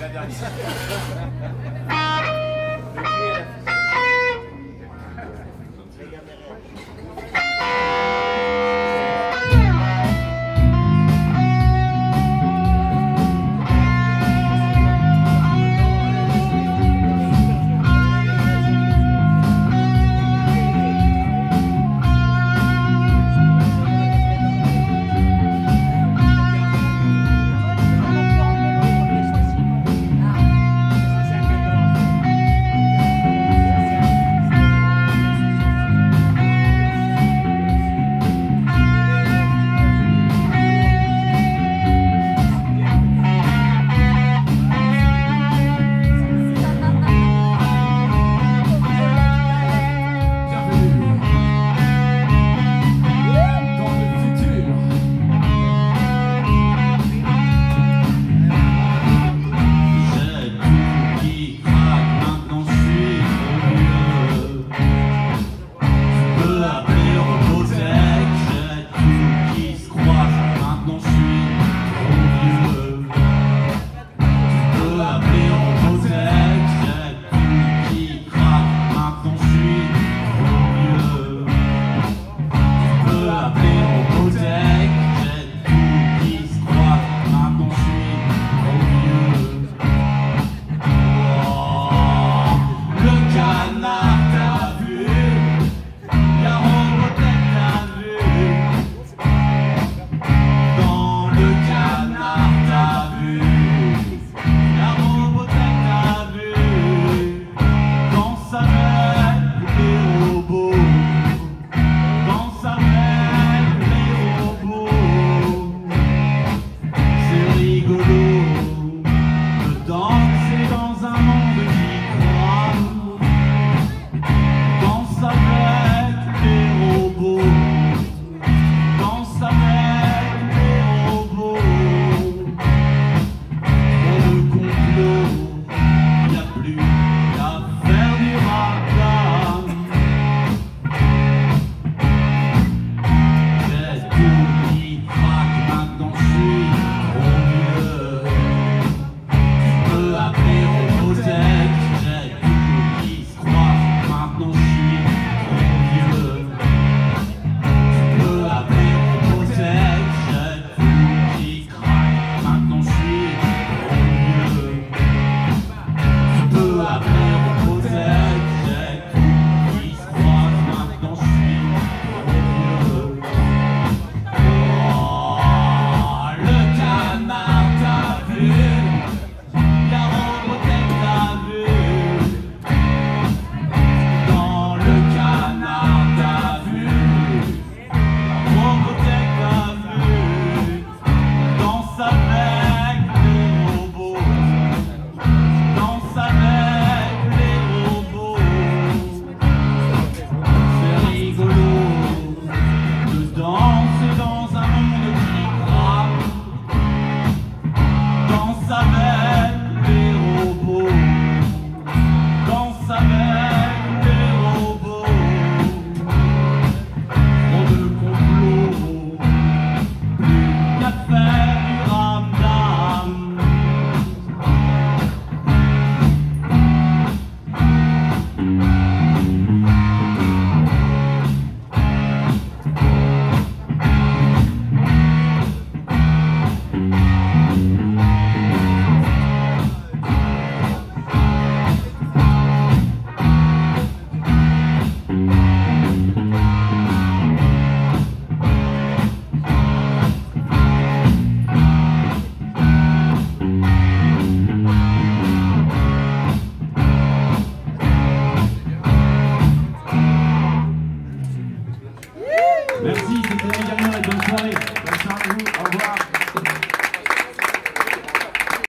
La dernière. Merci.